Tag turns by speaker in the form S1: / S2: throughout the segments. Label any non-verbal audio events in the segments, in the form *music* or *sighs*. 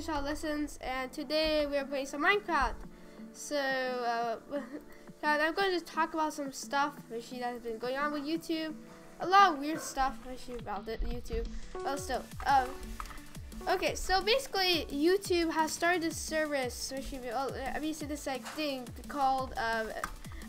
S1: Shot Lessons, and today we are playing some Minecraft. So, uh, *laughs* I'm going to talk about some stuff actually that has been going on with YouTube. A lot of weird stuff actually about it, YouTube. But still, um, okay. So basically, YouTube has started a service, actually, I mean, this like thing called um,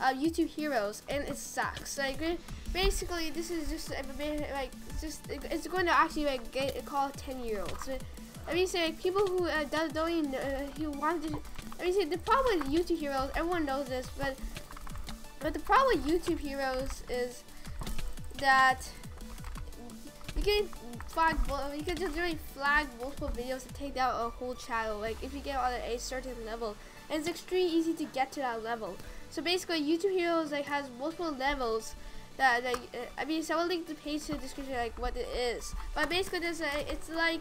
S1: uh, YouTube Heroes, and it sucks. Like basically, this is just like just it's going to actually like get a call 10 year olds. I mean, say people who uh, don't, even uh, who want to. I mean, say the problem with YouTube heroes, everyone knows this, but but the problem with YouTube heroes is that you can flag, you can just really flag multiple videos to take down a whole channel. Like if you get on a certain level, and it's extremely easy to get to that level. So basically, YouTube heroes like has multiple levels that like uh, I mean, so I will link the page in the description like what it is. But basically, there's a, it's like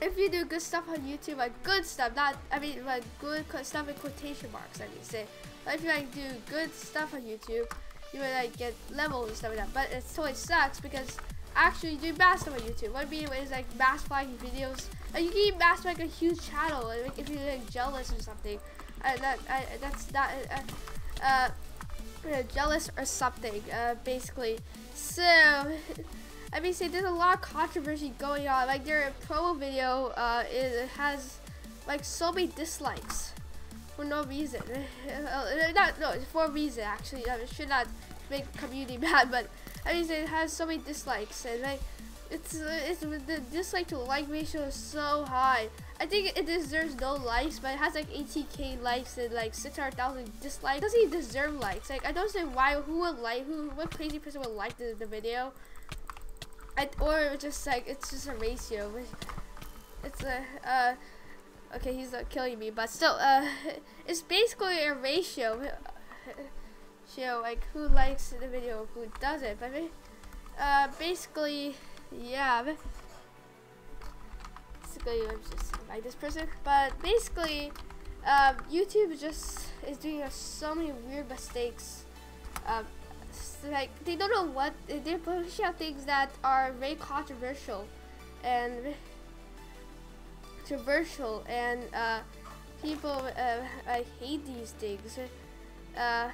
S1: if you do good stuff on YouTube, like good stuff, not I mean like good stuff in quotation marks. I mean, say, like if you like do good stuff on YouTube, you would like get levels and stuff like that. But it totally sucks because actually do bad stuff on YouTube. What I mean is like mass flagging videos. Like you can mass flag a huge channel, like if you're like jealous or something. Uh, that uh, that's not. Uh, uh, jealous or something, uh, basically. So, *laughs* I mean, say there's a lot of controversy going on. Like their promo video, uh, it has like so many dislikes for no reason. *laughs* Uh, not no, for a reason actually. I should not make community *laughs* mad, but I mean, it has so many dislikes and like it's uh, it's the dislike to like ratio is so high. I think it deserves no likes, but it has like 18k likes and like 600,000 dislikes. It doesn't even deserve likes. Like I don't say why. Who would like? Who? What crazy person would like the, the video? I, or just like it's just a ratio. It's a uh. Okay, he's uh, killing me, but still, uh, *laughs* it's basically a ratio. *laughs* Show like who likes the video, who doesn't. But uh, basically yeah, basically I'm just like this person, but basically um, YouTube just is doing so many weird mistakes. Um, like they don't know what they're pushing out things that are very controversial and controversial and uh, people uh, I hate these things. Uh,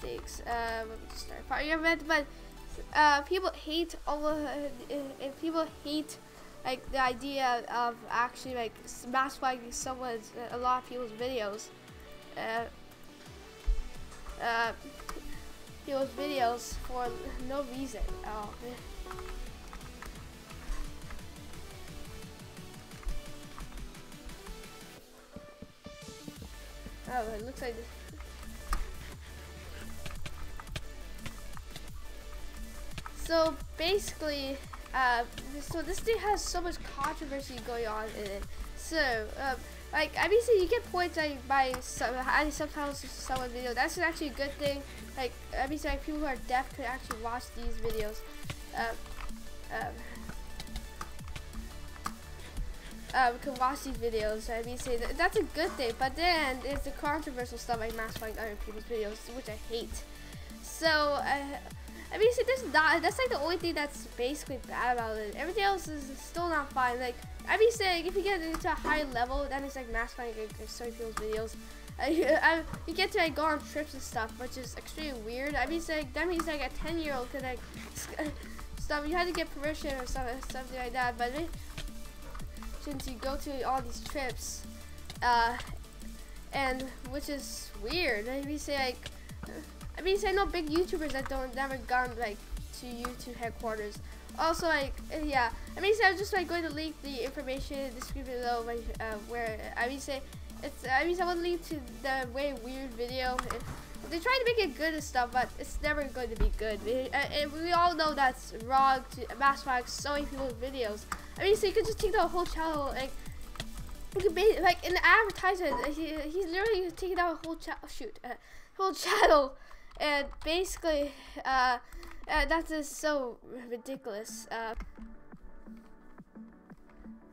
S1: things. Uh, start part but uh, people hate all of, uh, and people hate like the idea of actually like mass flagging someone's a lot of people's videos. Uh, uh, people's videos for no reason at all. Oh, it looks like this. So basically, uh, so this thing has so much controversy going on in it. So, um, like, I mean, so you get points like, by adding subtitles to someone's video. That's actually a good thing. Like, I mean, so, like, people who are deaf could actually watch these videos. Um, um, um, can watch these videos. I mean, say that, that's a good thing. But then there's the controversial stuff like mass other people's videos, which I hate. So, uh, I mean, see, this not, that's like the only thing that's basically bad about it. Everything else is still not fine. Like, I mean, saying if you get into a high level, then it's like mass finding like, certain people's videos. *laughs* Uh, I, you get to like go on trips and stuff, which is extremely weird. I mean, saying that means like a 10 year old could like *laughs* stuff. You had to get permission or something, something like that. But since you go to all these trips, uh, and which is weird. I mean, say like. I mean, I know big YouTubers that don't never gone like to YouTube headquarters. Also, like, uh, yeah. I mean, I'm just like going to link the information in the description below, like, uh, where I mean, say it's. I mean, I will link to the way weird video. they try to make it good and stuff, but it's never going to be good. We, uh, we all know that's wrong to mass flag so many people's videos. I mean, so you could just take the whole channel, like, you could be like in the advertisement. He, he's literally taking out a whole *laughs* channel. Shoot, uh, whole channel and basically, uh, uh, that is so ridiculous. Uh,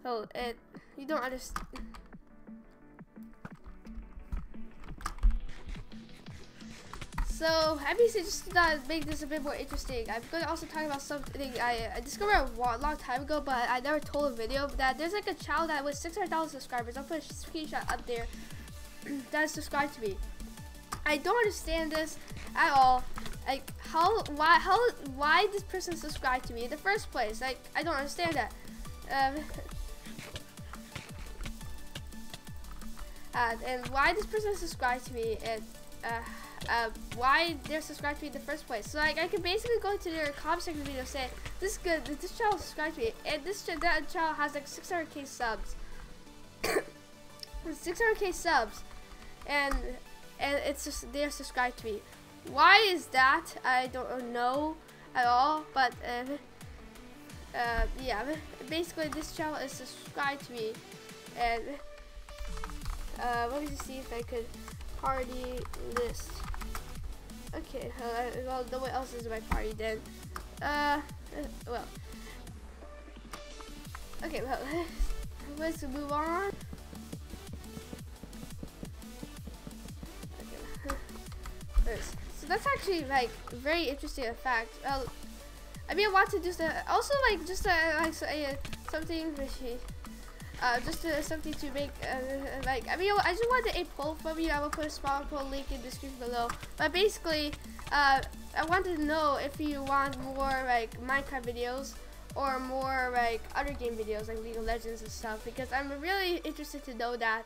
S1: so it, you don't understand. so obviously just to make this a bit more interesting, I'm going to also talk about something I, I discovered a long time ago, but I never told a video that there's like a channel that was 600,000 subscribers. I'll put a screenshot up there *clears throat* that subscribed to me. I don't understand this at all. Like how why how why this person subscribed to me in the first place? Like I don't understand that. Um, uh, and why this person subscribed to me and uh, uh, why they're subscribed to me in the first place. So like I can basically go to their comment section video and say this is good. This channel subscribed to me, and this that channel has like 600k subs. *coughs* 600k subs, and and it's just they're subscribed to me. Why is that? I don't know at all, but uh, uh, yeah, basically this channel is subscribed to me, and uh, let me just see if I could party list. Okay, uh, well, no one else is my party then. Uh, well. Okay, well, *laughs* let's move on. So that's actually like very interesting fact. I mean, I want to do uh, also like just uh, like uh, something uh, just uh, something to make uh, like I mean I just wanted a poll from you. I will put a small poll link in the description below. But basically, I wanted to know if you want more like Minecraft videos or more like other game videos like League of Legends and stuff because I'm really interested to know that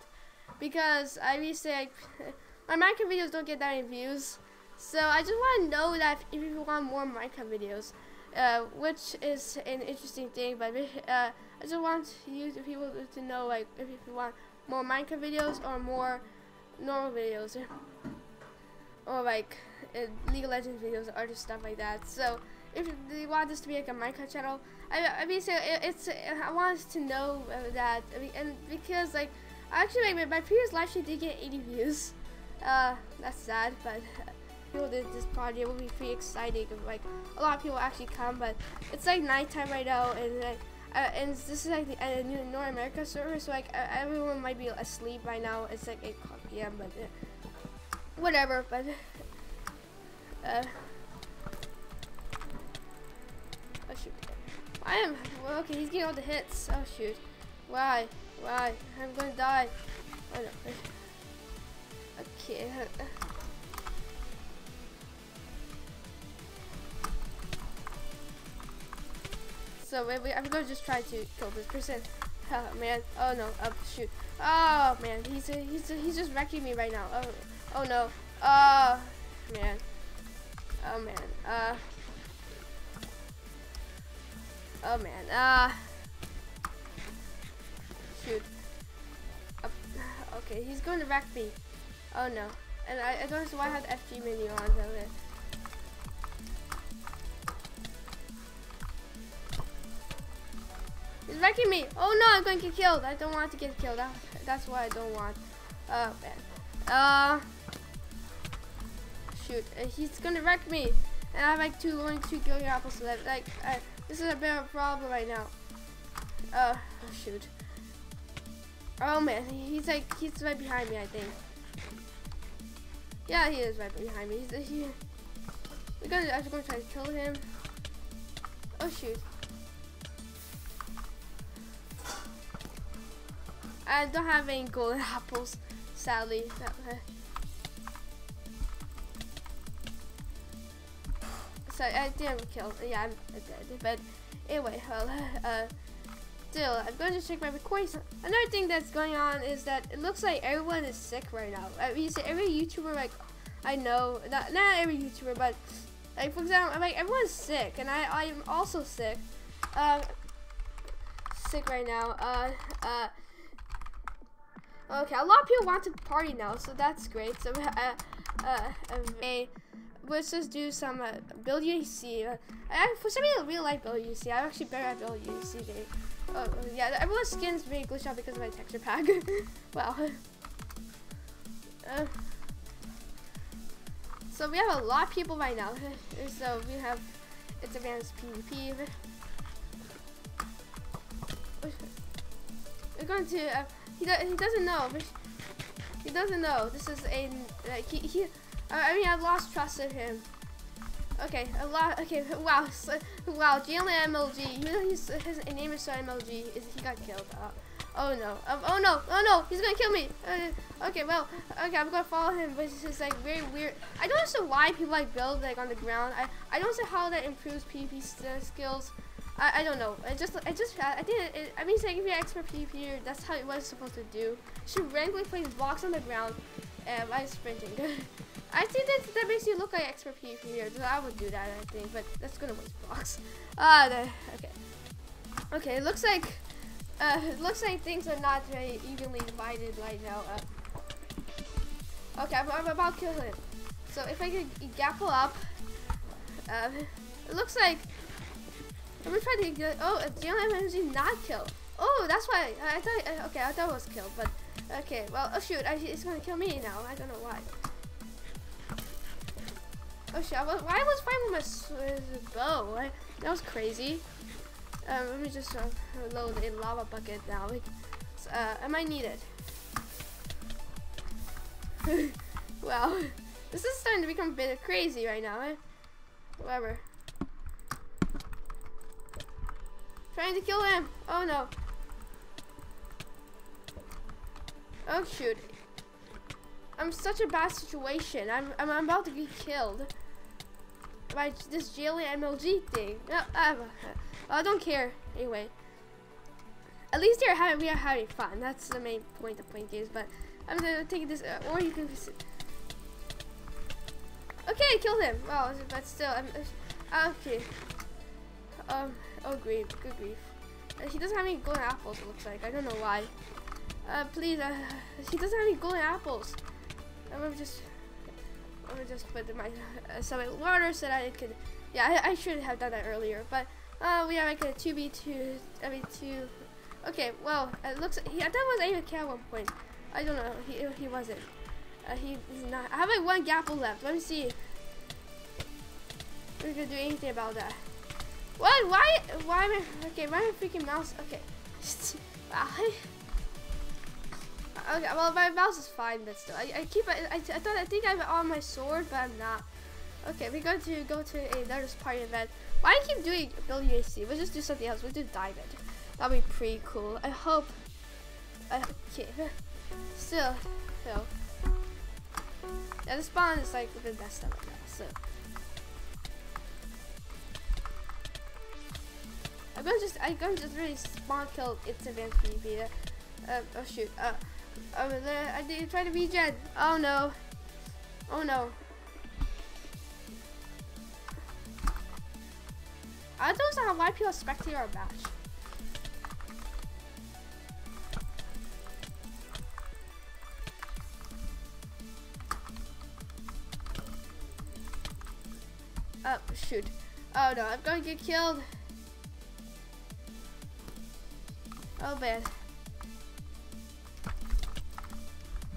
S1: because I mean like *laughs* my Minecraft videos don't get that many views. So I just want to know that if you want more Minecraft videos, uh, which is an interesting thing. But uh, I just want you to people to know like if you want more Minecraft videos or more normal videos, or like uh, League of Legends videos or other stuff like that. So if you want this to be like a Minecraft channel, I, I mean, so it, it's I want us to know that I mean, and because like actually my, my previous live stream did get 80 views. Uh, that's sad, but people did this project will be pretty exciting. Like a lot of people actually come, but it's like nighttime right now, and like. Uh, and this is like the uh, new North America server, so like uh, everyone might be asleep right now. It's like 8 p.m., but uh, whatever. But uh, oh shoot, I am well, okay. He's getting all the hits. Oh shoot, why, why? I'm gonna die. Oh no. Okay. So maybe I'm gonna just try to kill this person. *laughs* Oh man. Oh no. Oh shoot. Oh man. He's a, he's a, he's just wrecking me right now. Oh oh no. Oh man. Oh man. Uh. Oh man. Uh. Shoot. Uh, okay, he's going to wreck me. Oh no. And I, I don't know why I have FG menu on. Okay. He's wrecking me. Oh no, I'm going to get killed. I don't want to get killed. That, that's what I don't want. Oh man. Uh. Shoot. Uh, he's going to wreck me. And I have like two, only two golden apples left. Like, this is a bit of a problem right now. Uh, oh shoot. Oh man, he's like, he's right behind me, I think. Yeah, he is right behind me. He's, he, we're gonna, I'm gonna try to kill him. Oh shoot. I don't have any golden *laughs* apples, sadly. *laughs* So I didn't kill. Yeah, I'm dead. But anyway, well, *laughs* uh, still, I'm going to check my recordings. Another thing that's going on is that it looks like everyone is sick right now. I mean, every YouTuber, like, I know, not, not every YouTuber, but, like, for example, like, everyone's sick, and I, I'm also sick. Um, sick right now. Uh, uh, Okay, a lot of people want to party now, so that's great. So, *laughs* uh, uh, uh let's just do some uh, build UHC. Uh, I, for some reason, I really like build UHC. I'm actually better at build UHC. Oh, yeah, everyone's skin's being glitched out because of my texture pack. *laughs* wow. Uh, so we have a lot of people right now. *laughs* so we have it's advanced PvP. We're going to. Uh, he, do, he doesn't know. He doesn't know. This is a like he, he I, I mean, I lost trust in him. Okay, a lot. Okay, wow, so, *laughs* wow. Jalen MLG. Know he's, his name is so MLG. Is he got killed? Uh, oh no. Um, oh no. Oh no. He's gonna kill me. Uh, okay, well. Okay, I'm gonna follow him, but it's just like very weird. I don't understand why people like build like on the ground. I I don't see how that improves PvP skills. I, I don't know. I just I just I think it, it, I mean saying if you're expert PvP, that's how it was supposed to do. Should randomly place blocks on the ground and by sprinting. *laughs* I see that that makes you look like expert PvP. So I would do that, I think, but that's gonna waste blocks. *laughs* Ah, uh, okay. Okay, it looks like uh, it looks like things are not very evenly divided right now. Uh, okay, I'm, I'm, about to kill him. So if I can gapple up, uh, it looks like I'm gonna try to get. Oh, Jalen energy not kill. Oh, that's why I, I thought. Uh, okay, I thought it was killed, but okay. Well, oh shoot, I, it's gonna kill me now. I don't know why. Oh shit, was, why was fighting with my bow? I, that was crazy. Um, let me just uh, load a lava bucket now. Uh, I might need it. *laughs* wow, *laughs* this is starting to become a bit crazy right now. Eh? Whatever. Trying to kill him. Oh no. Oh shoot. I'm such a bad situation. I'm, I'm, about to get killed by this Jalen MLG thing. No, uh, I don't care. Anyway, at least they're having we are having fun. That's the main point of playing games. But I'm gonna take this, uh, or you can. Okay, kill him. Well, but still, I'm uh, okay. Um. Oh, grief. Good grief. Uh, he doesn't have any golden apples. It looks like. I don't know why. Uh, please. Uh, he doesn't have any golden apples. I'm gonna just. I'm gonna just put my uh, some water so that I could. Yeah, I, I should have done that earlier. But uh, we are like a two v two. I mean two. Okay. Well, it looks. He, it was AFK at one point. I don't know. He he wasn't. Uh, he, he's not. I have like one gapple left. Let me see. We're gonna do anything about that. What? Why? Why am I? Okay, why am I freaking mouse? Okay. *laughs* wow. Okay, well, my mouse is fine, but still, I, I keep, I, I, I thought, I think I'm on my sword, but I'm not. Okay, we're going to go to another party event. Why I keep doing build UHC? We'll just do something else. We'll do diamond. That'll be pretty cool. I hope. I, okay. *laughs* Still, so. Yeah, the spawn is like the best of it. So. I'm gonna just, I'm gonna just really spawn kill its advanced PvP. Uh, oh shoot. Uh, there. I did try to regen. Oh no. Oh no. I don't know why people spectate our match. Oh, shoot. Oh no, I'm gonna get killed. Oh man.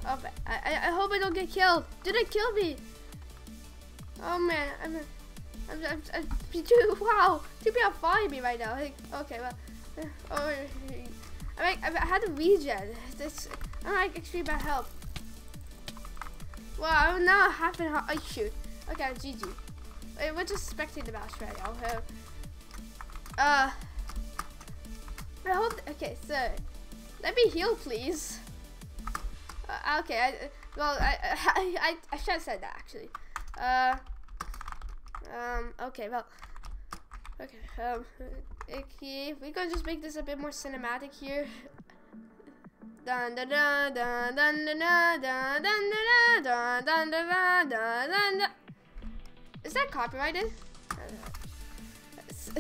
S1: Oh, I, I hope I don't get killed. Did it kill me? Oh man, I'm, I'm, I'm, I'm, I'm *laughs* wow, two people are following me right now. Like, okay, well, oh, I, mean, I had to regen. This, I'm like extreme bad help. Well, I'm now half an I shoot. Okay, GG. Wait, we're just spectating the match right now. Uh, I hope. Okay, so let me heal, please. Uh, okay, I, well, I, I, I, should have said that actually. Uh, um, okay, well, okay, um, okay, we're gonna just make this a bit more cinematic here. Dun dun dun dun dun dun dun dun dun dun dun dun dun dun dun Is that copyrighted?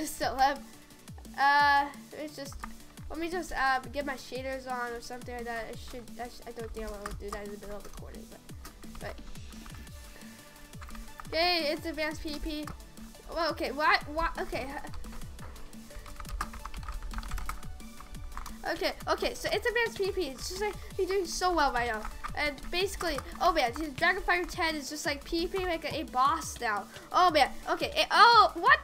S1: So, um, uh, it's just let me just uh, get my shaders on or something like that. I should. I, sh I don't think I want to do that in the middle of recording, but but. Okay, it's advanced PvP. Well, okay. Why? Why? Okay. Okay, okay, so it's advanced PvP. It's just like he's doing so well right now. And basically, oh man, Dragonfire 10 is just like PvP like a, a boss now. Oh man, okay, it, oh, what?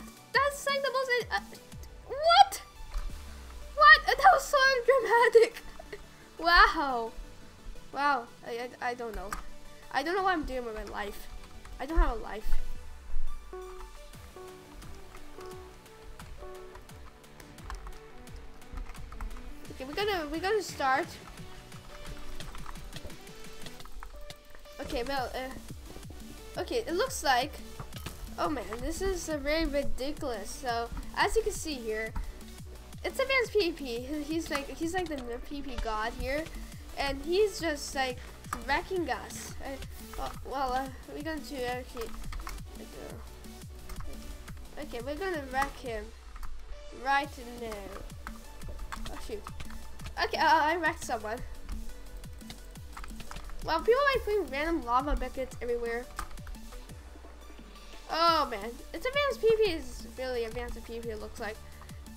S1: Wow. Wow. I, I, I don't know. I don't know what I'm doing with my life. I don't have a life. Okay, we're gonna we're gonna start. Okay, well, uh, okay, it looks like. Oh man, this is uh, very ridiculous. So as you can see here, it's advanced PvP. He's like he's like the PvP god here, and he's just like wrecking us. Uh, well, well uh, we're going to actually. Okay, we're gonna wreck him right now. Oh shoot. Okay, uh, I wrecked someone. Well, people like putting random lava buckets everywhere. Oh man, it's advanced PvP is really advanced PvP. it looks like.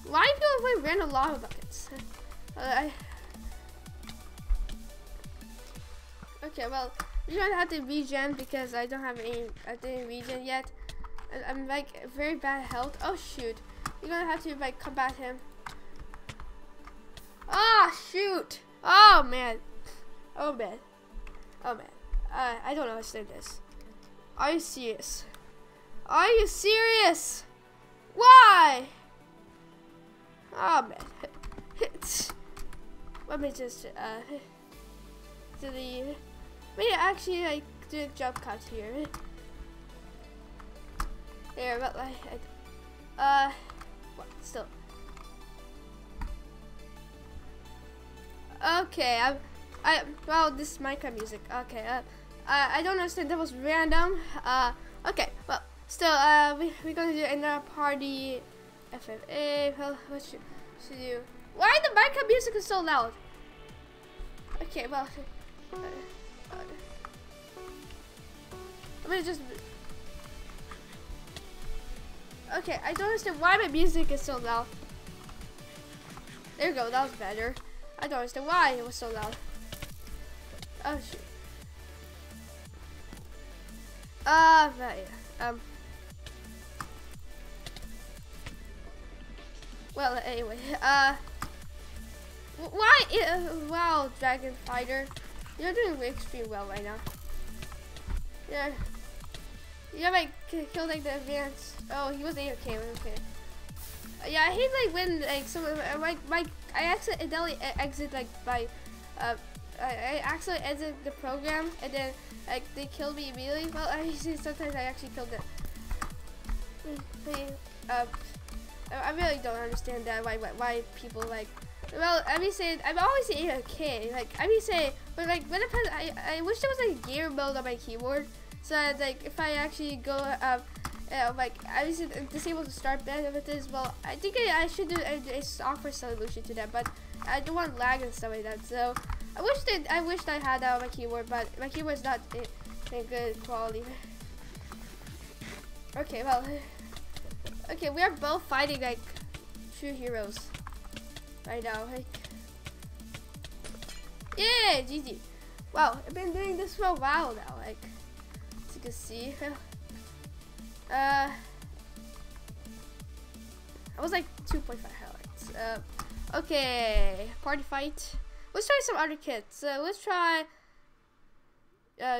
S1: Why do people play random lava buckets? Uh, I... Okay, well, we're gonna have to regen because I don't have any, I didn't regen yet. I'm like very bad health. Oh shoot, you're gonna have to like combat him. Ah, oh, shoot. Oh man. Oh man. Oh man. Uh, I don't understand this. Are you serious? Are you serious? Why? Oh man. Let me just uh do the maybe actually like do a jump cut here. There, but like uh what still Okay, I'm I, well, this is Minecraft music. Okay, uh, I, I don't understand. That was random. Uh, okay, well, still, uh, we we're gonna do another party. FFA. Well, what should should do? Why the Minecraft music is so loud? Okay, well, uh, uh, I'm gonna just. Okay, I don't understand why my music is so loud. There you go. That was better. I don't understand why it was so loud. Oh shoot. Uh, but yeah. Um. Well, anyway. Uh. Why? Uh, wow, Dragon Fighter. You're doing extremely well right now. Yeah. You like killed like the advanced. Oh, he was AFK. Okay. Yeah, I hate like when like some of my my I accidentally exit like by uh I, accidentally exit the program and then like they killed me immediately. Well, *laughs* I sometimes I actually killed them. Uh, I really don't understand that why why, why people like. Well, I mean, say I'm always saying okay. Like I mean, say, but like when I I wish there was like gear mode on my keyboard, so that, like if I actually go um uh, like I was disabled to start benefits. Well, I think I, I should do a, a, software solution to that, but I don't want lag and stuff like that. So I wish that I wished I had that on my keyboard, but my keyboard's not in, in good quality. *laughs* Okay, well, okay, we are both fighting like true heroes right now. Like, yeah, GG. Wow, I've been doing this for a while now. Like, as you can see. *laughs* Uh, I was like 2.5 highlights. Uh, okay, party fight. Let's try some other kits. Uh, let's try uh,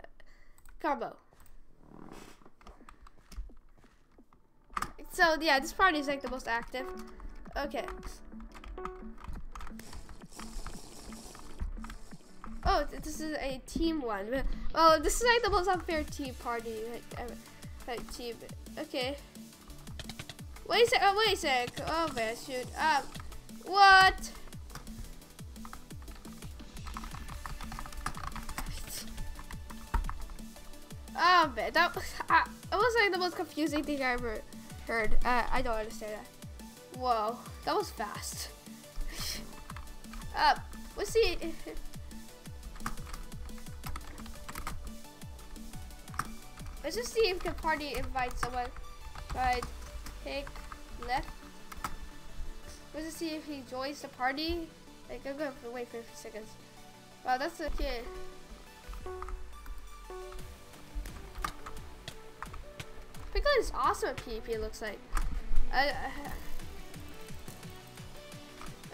S1: *sighs* combo. So yeah, this party is like the most active. Okay. Oh, this is a team one. Well, this is like the most unfair team party like ever. Like team. Okay. Wait a sec. Oh, wait a sec. Oh man, shoot. Um, what? *laughs* Oh man, that was, *laughs* uh, that was like the most confusing thing I ever heard. Uh, I don't understand that. Whoa, that was fast. uh, let's see. Let's just see if the party invites someone. Right, take left. Let's just see if he joins the party. Like, I'm gonna wait for a few seconds. Wow, that's kid. Pickle is awesome at PvP, looks like.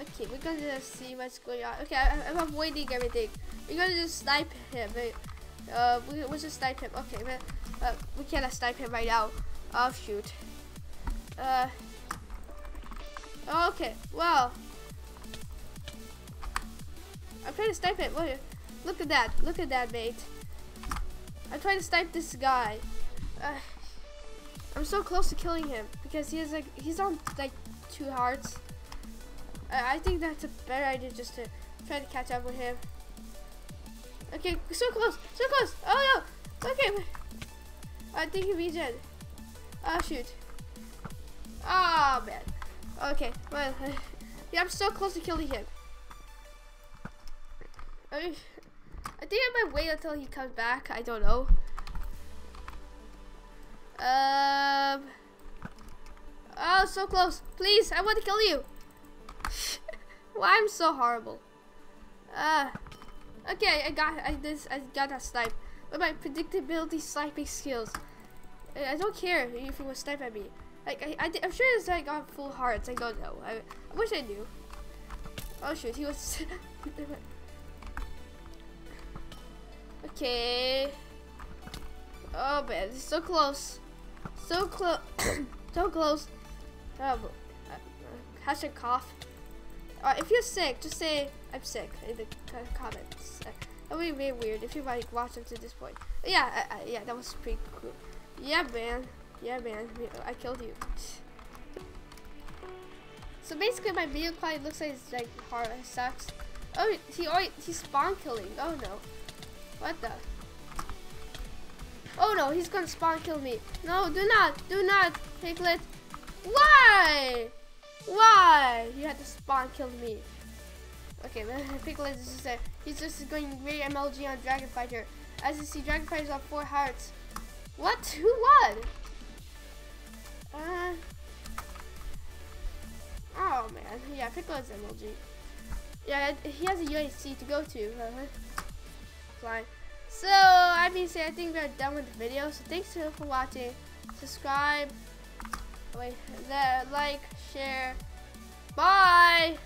S1: Okay, we're gonna see what's going on. Okay, I, am avoiding everything. We're gonna just snipe him. Uh, we, we'll just snipe him. Okay, but uh, we cannot snipe him right now. Oh, shoot. Uh, okay, well. I'm trying to snipe him. Look, look at that. Look at that, mate. I'm trying to snipe this guy. Uh, I'm so close to killing him because he has like he's on like two hearts. I, I think that's a better idea just to try to catch up with him. Okay, so close, so close. Oh no. Okay. I think he regen. Oh shoot. Oh man. Okay. Well, *laughs* yeah, I'm so close to killing him. I, I think I might wait until he comes back. I don't know. Um. Oh, so close. Please, I want to kill you. *laughs* Why I'm so horrible. Uh. Okay, I got I this I got that snipe. With my predictability sniping skills. I don't care if he was snipe at me. Like I, I am sure it's like on full hearts. I don't know. I, I wish I knew. Oh shoot, he was. *laughs* okay. Oh man, it's so close. *coughs* So close. so close. Oh, uh, hashtag cough. Uh, if you're sick, just say I'm sick in the comments. Uh, that would be weird if you like watch up to this point. But yeah, uh, yeah, that was pretty cool. Yeah, man. Yeah, man. I killed you. So basically, my video quality looks like it's like hard. Sucks. Oh, he already he's spawn killing. Oh no. What the? Oh no, he's gonna spawn kill me. No, do not, do not, Piglet. Why? Why? You had to spawn kill me. Okay, *laughs* Piglet is just there. He's just going very MLG on Dragon Fighter. As you see, Dragon Fighter's on four hearts. What? *laughs* Who won? Uh. Oh man, yeah, Piglet's MLG. Yeah, he has a UAC to go to. Uh -huh. So, I mean, say I think we're done with the video. So, thanks for watching. Subscribe. Wait, like, share. Bye.